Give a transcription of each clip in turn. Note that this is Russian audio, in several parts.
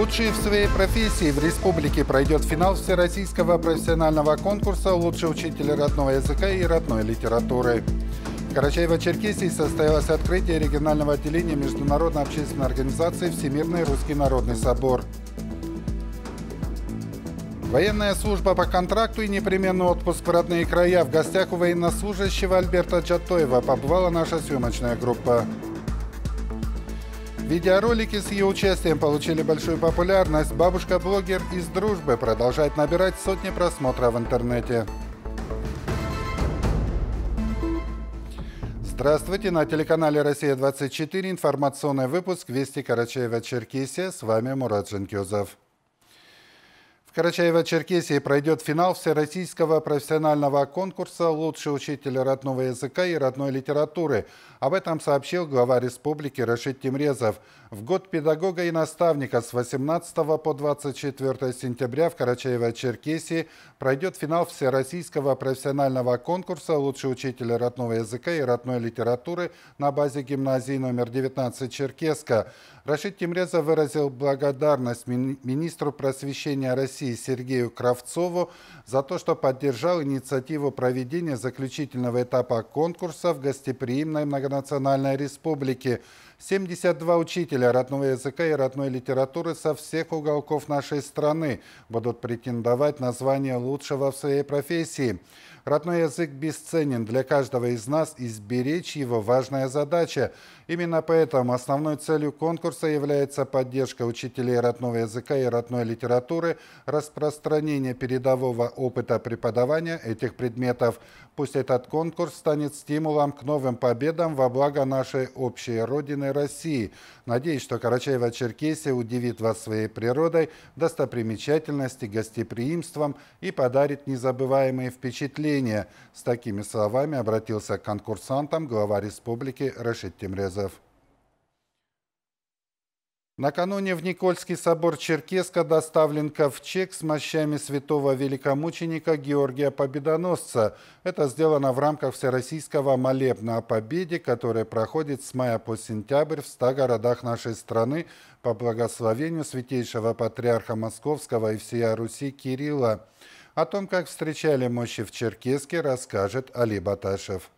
Лучшие в своей профессии в республике пройдет финал Всероссийского профессионального конкурса «Лучший учитель родного языка и родной литературы». В Карачаево-Черкесии состоялось открытие регионального отделения Международной общественной организации «Всемирный русский народный собор». Военная служба по контракту и непременный отпуск в родные края. В гостях у военнослужащего Альберта Джатоева побывала наша съемочная группа. Видеоролики с ее участием получили большую популярность. Бабушка-блогер из дружбы продолжает набирать сотни просмотров в интернете. Здравствуйте! На телеканале «Россия-24» информационный выпуск «Вести Карачаева-Черкесия». С вами Мурат Жанкюзов. В Карачаево-Черкесии пройдет финал Всероссийского профессионального конкурса «Лучший учитель родного языка и родной литературы». Об этом сообщил глава республики Рашид Тимрезов. В год педагога и наставника с 18 по 24 сентября в Карачаево-Черкесии пройдет финал Всероссийского профессионального конкурса «Лучший учитель родного языка и родной литературы» на базе гимназии номер 19 «Черкеска». Рашид Тимрезов выразил благодарность министру просвещения России Сергею Кравцову за то, что поддержал инициативу проведения заключительного этапа конкурса в гостеприимной многонациональной республике. 72 учителя родного языка и родной литературы со всех уголков нашей страны будут претендовать на звание лучшего в своей профессии. Родной язык бесценен для каждого из нас, и сберечь его важная задача. Именно поэтому основной целью конкурса является поддержка учителей родного языка и родной литературы, распространение передового опыта преподавания этих предметов. Пусть этот конкурс станет стимулом к новым победам во благо нашей общей Родины России. Надеюсь, что Карачаево-Черкесия удивит вас своей природой, достопримечательности, гостеприимством и подарит незабываемые впечатления. С такими словами обратился к конкурсантам глава республики Рашид Тимрезов. Накануне в Никольский собор Черкеска доставлен ковчег с мощами святого великомученика Георгия Победоносца. Это сделано в рамках Всероссийского молебна о победе, который проходит с мая по сентябрь в 100 городах нашей страны по благословению святейшего патриарха Московского и всея Руси Кирилла. О том, как встречали мощи в Черкеске, расскажет Али Баташев.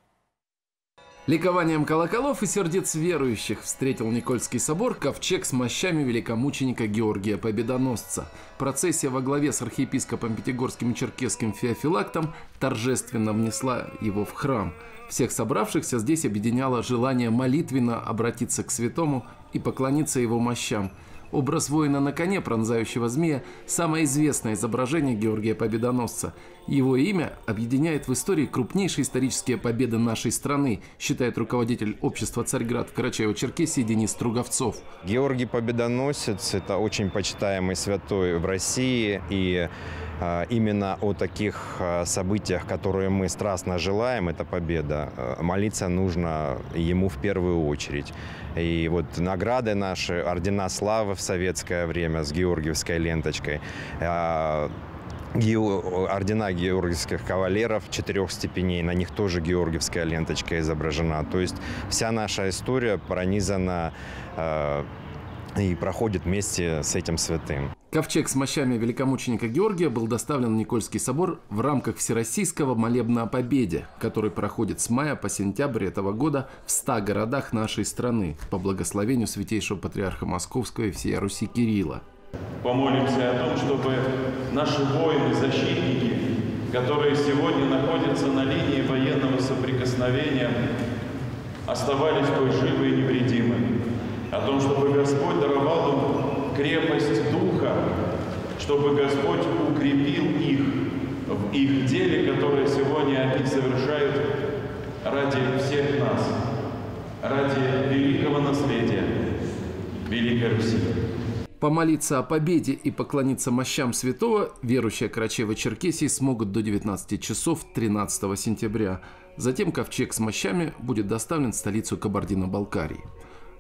Ликованием колоколов и сердец верующих встретил Никольский собор ковчег с мощами великомученика Георгия Победоносца. Процессия во главе с архиепископом Пятигорским и Черкесским Феофилактом торжественно внесла его в храм. Всех собравшихся здесь объединяло желание молитвенно обратиться к святому и поклониться его мощам – Образ воина на коне, пронзающего змея, самое известное изображение Георгия Победоносца. Его имя объединяет в истории крупнейшие исторические победы нашей страны, считает руководитель общества «Царьград» в Карачаево-Черкесии Денис Труговцов. Георгий Победоносец – это очень почитаемый святой в России, и а, именно о таких а, событиях, которые мы страстно желаем, это победа, а, молиться нужно ему в первую очередь. И вот награды наши, ордена славы в советское время с георгиевской ленточкой, ордена георгиевских кавалеров четырех степеней, на них тоже георгиевская ленточка изображена. То есть вся наша история пронизана и проходит вместе с этим святым. Ковчег с мощами великомученика Георгия был доставлен в Никольский собор в рамках Всероссийского молебна о победе, который проходит с мая по сентябрь этого года в 100 городах нашей страны по благословению святейшего патриарха Московского и всея Руси Кирилла. Помолимся о том, чтобы наши воины-защитники, которые сегодня находятся на линии военного соприкосновения, оставались бы живы и невредимы. О том, чтобы Господь даровал им крепость духа, чтобы Господь укрепил их в их деле, которое сегодня они совершают ради всех нас, ради великого наследия Великой Руси. Помолиться о победе и поклониться мощам святого верующие Карачаева-Черкесии смогут до 19 часов 13 сентября. Затем ковчег с мощами будет доставлен в столицу Кабардино-Балкарии.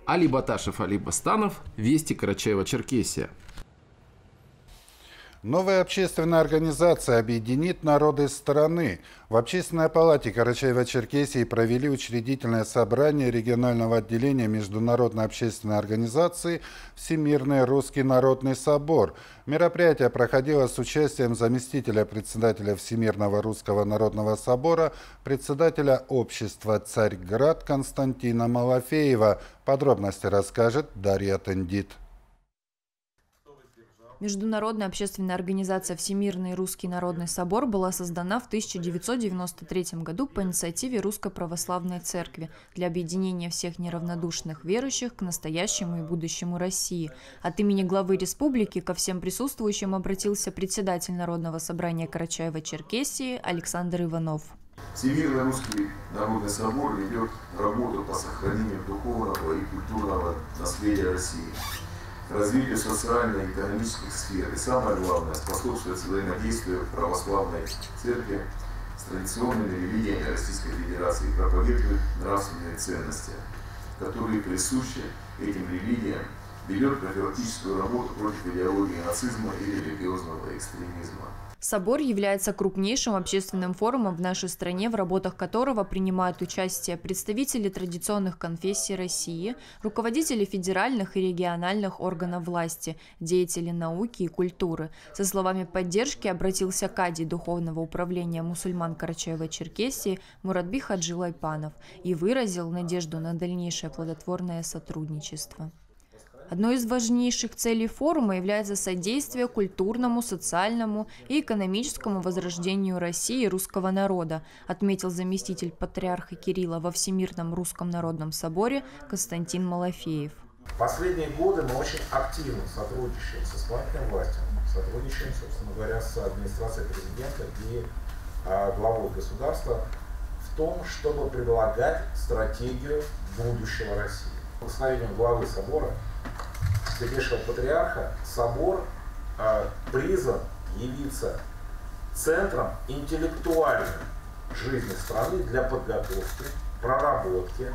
Али Баташев, Али Бастанов, Вести Карачаева-Черкесия. Новая общественная организация объединит народы страны. В Общественной палате Карачаева-Черкесии провели учредительное собрание регионального отделения Международной общественной организации «Всемирный русский народный собор». Мероприятие проходило с участием заместителя председателя Всемирного русского народного собора, председателя общества «Царьград» Константина Малафеева. Подробности расскажет Дарья Тендит. Международная общественная организация «Всемирный русский народный собор» была создана в 1993 году по инициативе Русской Православной Церкви для объединения всех неравнодушных верующих к настоящему и будущему России. От имени главы республики ко всем присутствующим обратился председатель Народного собрания Карачаева-Черкесии Александр Иванов. Всемирный русский народный собор ведет работу по сохранению духовного и культурного наследия России развитию социальной и экономических сфер. И самое главное, способствует взаимодействию православной церкви с традиционными религиями Российской Федерации и проповедует нравственные ценности, которые присущи этим религиям, ведет профилактическую работу против идеологии нацизма и религиозного экстремизма. Собор является крупнейшим общественным форумом в нашей стране, в работах которого принимают участие представители традиционных конфессий России, руководители федеральных и региональных органов власти, деятели науки и культуры. Со словами поддержки обратился Кади Духовного управления мусульман Карачаева-Черкесии Муратби Хаджи Лайпанов и выразил надежду на дальнейшее плодотворное сотрудничество. Одной из важнейших целей форума является содействие культурному, социальному и экономическому возрождению России и русского народа, отметил заместитель патриарха Кирилла во Всемирном русском народном соборе Константин Малафеев. В последние годы мы очень активно сотрудничаем с исполнительной властью, сотрудничаем, собственно говоря, с администрацией президента и э, главой государства в том, чтобы предлагать стратегию будущего России. По главы собора Святейшего Патриарха собор э, призван явиться центром интеллектуальной жизни страны для подготовки, проработки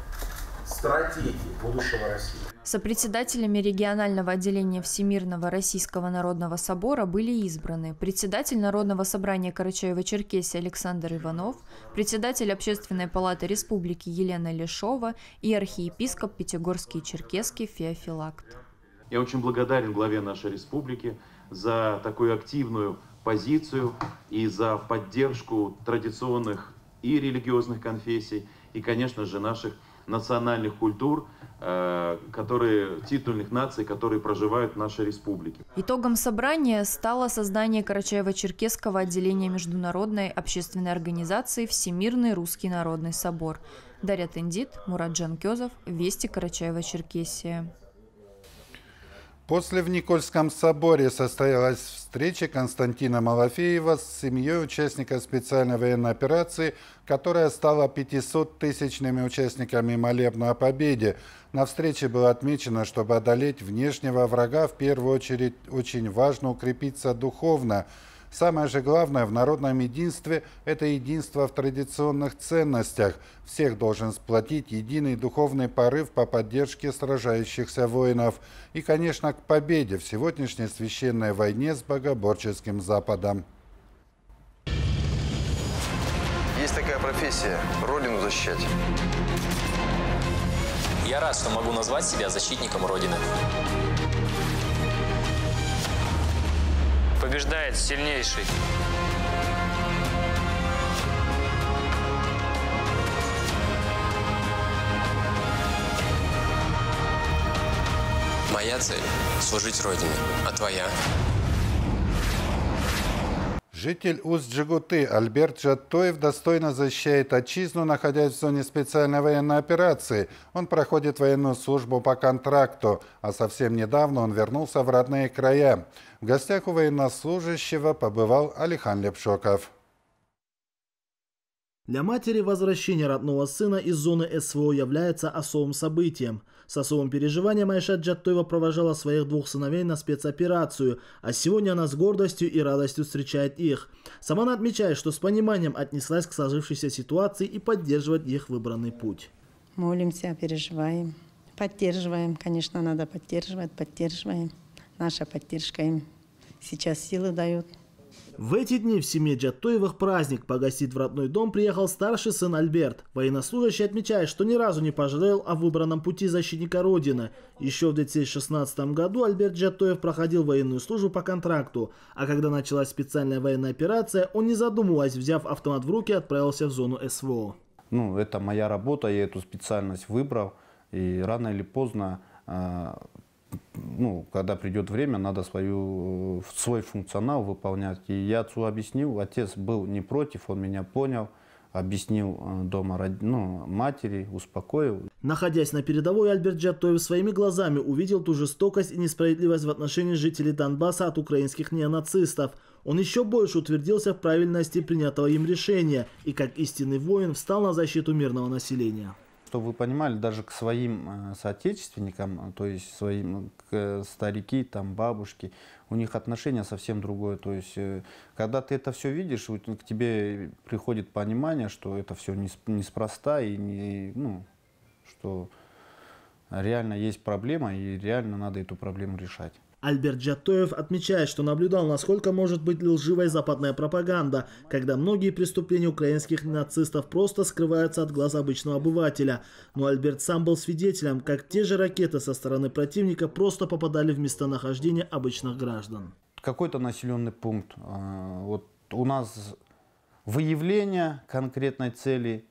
стратегии будущего России. Сопредседателями регионального отделения Всемирного Российского Народного Собора были избраны председатель Народного собрания Карачаева-Черкесии Александр Иванов, председатель Общественной палаты Республики Елена Лешова и архиепископ Пятигорский Черкесский Феофилакт. Я очень благодарен главе нашей республики за такую активную позицию и за поддержку традиционных и религиозных конфессий, и, конечно же, наших национальных культур, э, которые, титульных наций, которые проживают в нашей республике. Итогом собрания стало создание Карачаево-Черкесского отделения Международной общественной организации «Всемирный русский народный собор». Дарья Тендит, Мурат Джанкезов, Вести Карачаева-Черкесия. После в Никольском соборе состоялась встреча Константина Малафеева с семьей участника специальной военной операции, которая стала 500-тысячными участниками молебна о победе. На встрече было отмечено, чтобы одолеть внешнего врага, в первую очередь очень важно укрепиться духовно – Самое же главное в народном единстве – это единство в традиционных ценностях. Всех должен сплотить единый духовный порыв по поддержке сражающихся воинов. И, конечно, к победе в сегодняшней священной войне с богоборческим Западом. Есть такая профессия – Родину защищать. Я рад, что могу назвать себя защитником Родины. Побеждает сильнейший. Моя цель – служить Родине, а твоя? Житель Усть-Джигуты Альберт Джаттоев достойно защищает отчизну, находясь в зоне специальной военной операции. Он проходит военную службу по контракту, а совсем недавно он вернулся в родные края. В гостях у военнослужащего побывал Алихан Лепшоков. Для матери возвращение родного сына из зоны СВО является особым событием. С особым переживанием Айша Джаттоева провожала своих двух сыновей на спецоперацию, а сегодня она с гордостью и радостью встречает их. Сама она отмечает, что с пониманием отнеслась к сложившейся ситуации и поддерживает их выбранный путь. Молимся, переживаем, поддерживаем. Конечно, надо поддерживать, поддерживаем. Наша поддержка им сейчас силы дают. В эти дни в семье Джаттоевых праздник. Погостить в родной дом приехал старший сын Альберт. Военнослужащий отмечает, что ни разу не пожалел о выбранном пути защитника Родины. Еще в 2016 году Альберт Джаттоев проходил военную службу по контракту. А когда началась специальная военная операция, он не задумываясь, взяв автомат в руки, отправился в зону СВО. Ну, это моя работа, я эту специальность выбрал. И рано или поздно а, ну, когда придет время, надо свою, свой функционал выполнять. И я отцу объяснил, отец был не против, он меня понял, объяснил э, дома ну, матери, успокоил. Находясь на передовой, Альберт Джаттоев своими глазами увидел ту жестокость и несправедливость в отношении жителей Донбасса от украинских неонацистов. Он еще больше утвердился в правильности принятого им решения и как истинный воин встал на защиту мирного населения. Чтобы вы понимали, даже к своим э, соотечественникам, то есть своим к старики, там, бабушки, у них отношение совсем другое. То есть, э, когда ты это все видишь, к тебе приходит понимание, что это все неспроста и не, ну, что реально есть проблема и реально надо эту проблему решать. Альберт Джатоев отмечает, что наблюдал, насколько может быть лживой западная пропаганда, когда многие преступления украинских нацистов просто скрываются от глаз обычного обывателя. Но Альберт сам был свидетелем, как те же ракеты со стороны противника просто попадали в местонахождение обычных граждан. Какой-то населенный пункт. А, вот у нас выявление конкретной цели,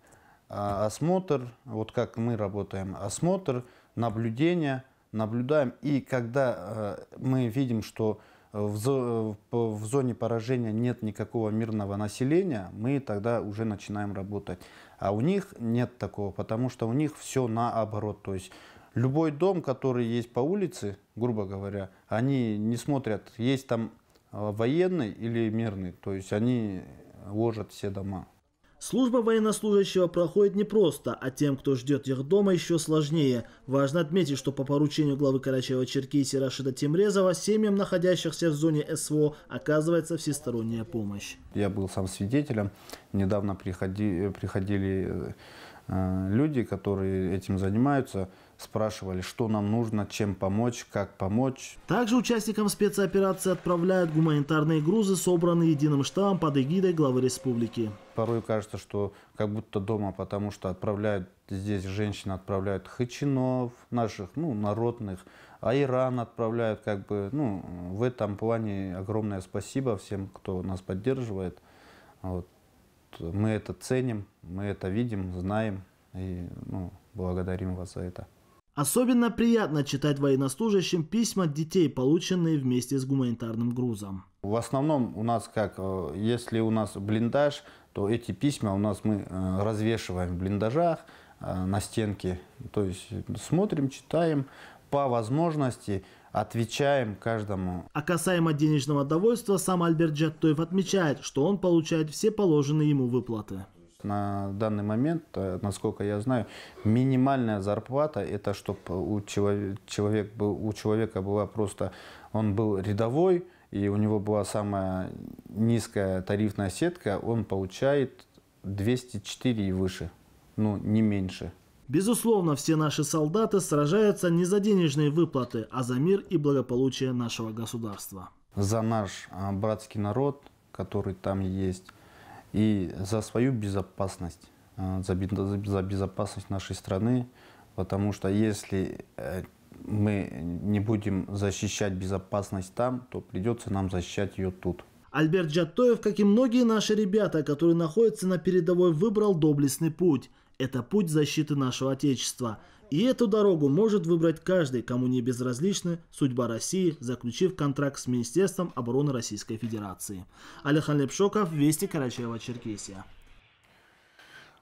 а, осмотр, вот как мы работаем, осмотр, наблюдение – наблюдаем. И когда э, мы видим, что в, зо, в зоне поражения нет никакого мирного населения, мы тогда уже начинаем работать. А у них нет такого, потому что у них все наоборот. То есть любой дом, который есть по улице, грубо говоря, они не смотрят, есть там э, военный или мирный. То есть они ложат все дома. Служба военнослужащего проходит непросто, а тем, кто ждет их дома, еще сложнее. Важно отметить, что по поручению главы Карачаева-Черкесии Рашида Тимрезова семьям, находящихся в зоне СВО, оказывается всесторонняя помощь. Я был сам свидетелем. Недавно приходи, приходили э, люди, которые этим занимаются спрашивали, что нам нужно, чем помочь, как помочь. Также участникам спецоперации отправляют гуманитарные грузы, собранные единым штабом под эгидой главы республики. Порой кажется, что как будто дома, потому что отправляют здесь женщины отправляют хачинов наших, ну, народных, а Иран отправляют, как бы, ну, в этом плане огромное спасибо всем, кто нас поддерживает. Вот. Мы это ценим, мы это видим, знаем и ну, благодарим вас за это. Особенно приятно читать военнослужащим письма детей, полученные вместе с гуманитарным грузом. В основном у нас как, э, если у нас блиндаж, то эти письма у нас мы э, развешиваем в блиндажах, э, на стенке. То есть смотрим, читаем, по возможности отвечаем каждому. А касаемо денежного довольства, сам Альберт Джаттоев отмечает, что он получает все положенные ему выплаты. На данный момент, э, насколько я знаю, минимальная зарплата это чтобы у, человек, у человека была просто, он был рядовой, и у него была самая низкая тарифная сетка, он получает 204 и выше, ну не меньше. Безусловно, все наши солдаты сражаются не за денежные выплаты, а за мир и благополучие нашего государства. За наш а, братский народ, который там есть, и за свою безопасность, э, за, за безопасность нашей страны, потому что если э, мы не будем защищать безопасность там, то придется нам защищать ее тут. Альберт Джаттоев, как и многие наши ребята, которые находятся на передовой, выбрал доблестный путь. Это путь защиты нашего Отечества – и эту дорогу может выбрать каждый, кому не безразлична судьба России, заключив контракт с Министерством обороны Российской Федерации. Алихан Лепшоков, Вести Карачаева-Черкесия.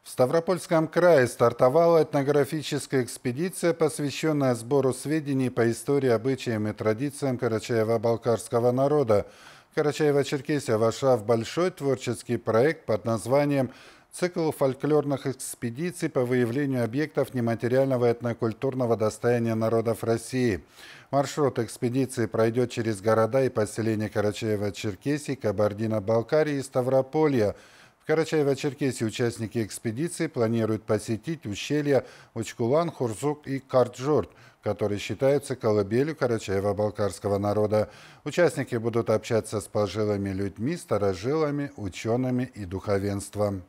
В Ставропольском крае стартовала этнографическая экспедиция, посвященная сбору сведений по истории, обычаям и традициям карачаево-балкарского народа. Карачаево-Черкесия вошла в большой творческий проект под названием Цикл фольклорных экспедиций по выявлению объектов нематериального этнокультурного достояния народов России. Маршрут экспедиции пройдет через города и поселения Карачаева-Черкесии, Кабардино-Балкарии и Ставрополья. В Карачаево-Черкесии участники экспедиции планируют посетить ущелья Учкулан, Хурзук и Карджорт, которые считаются колыбелью карачаево-балкарского народа. Участники будут общаться с пожилыми людьми, старожилами, учеными и духовенством.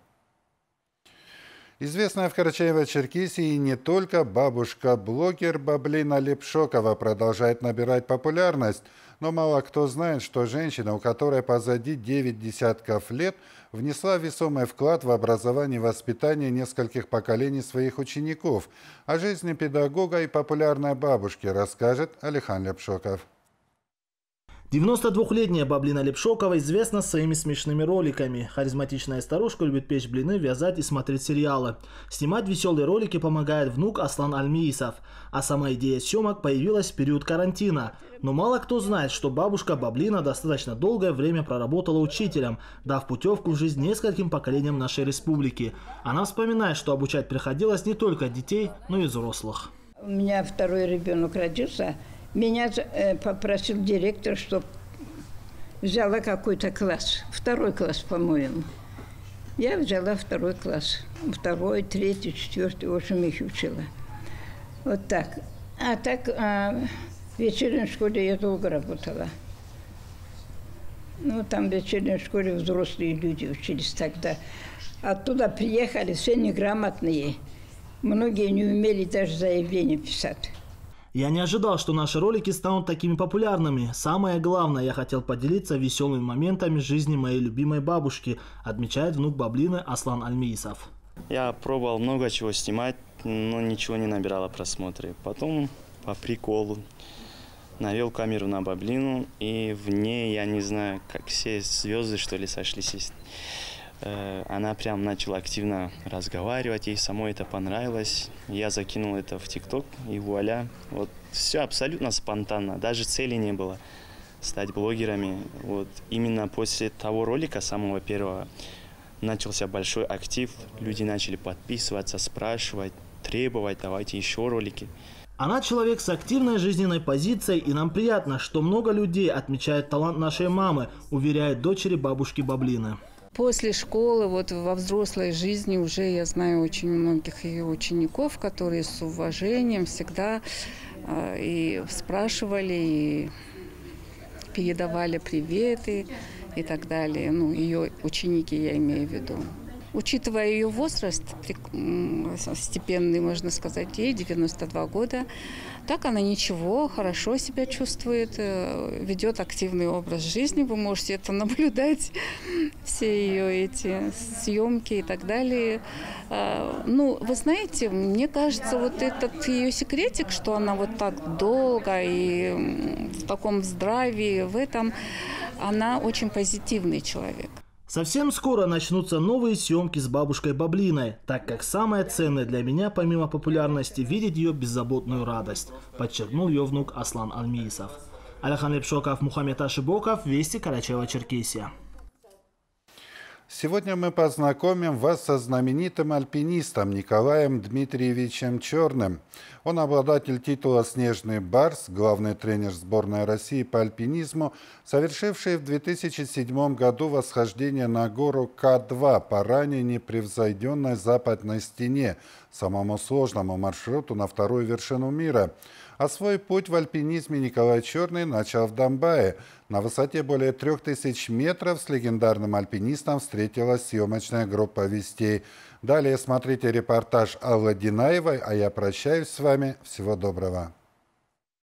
Известная в Карачаево-Черкесии не только бабушка-блогер Баблина Лепшокова продолжает набирать популярность, но мало кто знает, что женщина, у которой позади 9 десятков лет, внесла весомый вклад в образование и воспитание нескольких поколений своих учеников. О жизни педагога и популярной бабушки расскажет Алихан Лепшоков. 92-летняя Баблина Лепшокова известна своими смешными роликами. Харизматичная старушка любит печь блины, вязать и смотреть сериалы. Снимать веселые ролики помогает внук Аслан Альмиисов. А сама идея съемок появилась в период карантина. Но мало кто знает, что бабушка Баблина достаточно долгое время проработала учителем, дав путевку в жизнь нескольким поколениям нашей республики. Она вспоминает, что обучать приходилось не только детей, но и взрослых. У меня второй ребенок родился – меня э, попросил директор, чтобы взяла какой-то класс, второй класс, по-моему. Я взяла второй класс, второй, третий, четвертый, в общем, их учила. Вот так. А так а, в вечерней школе я долго работала. Ну, там в вечерней школе взрослые люди учились тогда. Оттуда приехали все неграмотные. Многие не умели даже заявление писать. Я не ожидал, что наши ролики станут такими популярными. Самое главное, я хотел поделиться веселыми моментами жизни моей любимой бабушки, отмечает внук Баблины Аслан Альмиисов. Я пробовал много чего снимать, но ничего не набирало просмотры. Потом по приколу навел камеру на Баблину, и в ней, я не знаю, как все звезды, что ли, сошлись. Э, она прям начала активно разговаривать, ей самой это понравилось. Я закинул это в ТикТок, и вуаля. Вот все абсолютно спонтанно, даже цели не было стать блогерами. Вот именно после того ролика, самого первого, начался большой актив. Люди начали подписываться, спрашивать, требовать, давайте еще ролики. Она человек с активной жизненной позицией, и нам приятно, что много людей отмечает талант нашей мамы, уверяет дочери бабушки Баблины. После школы, вот во взрослой жизни уже я знаю очень многих ее учеников, которые с уважением всегда э, и спрашивали, и передавали приветы и так далее. Ну, ее ученики я имею в виду. Учитывая ее возраст, степенный, можно сказать, ей 92 года, так она ничего, хорошо себя чувствует, э, ведет активный образ жизни. Вы можете это наблюдать, все ее эти съемки и так далее. А, ну, вы знаете, мне кажется, вот этот ее секретик, что она вот так долго и в таком здравии, в этом, она очень позитивный человек. Совсем скоро начнутся новые съемки с бабушкой Баблиной, так как самое ценное для меня, помимо популярности, видеть ее беззаботную радость, подчеркнул ее внук Аслан Альмиисов. Аляхан Лепшоков, Мухаммед Ашибоков, Вести Карачева-Черкесия. Сегодня мы познакомим вас со знаменитым альпинистом Николаем Дмитриевичем Черным. Он обладатель титула «Снежный барс», главный тренер сборной России по альпинизму, совершивший в 2007 году восхождение на гору К2 по ранее непревзойденной западной стене, самому сложному маршруту на вторую вершину мира – а свой путь в альпинизме Николай Черный начал в Донбае. На высоте более 3000 метров с легендарным альпинистом встретилась съемочная группа «Вестей». Далее смотрите репортаж Аллы Динаевой, а я прощаюсь с вами. Всего доброго.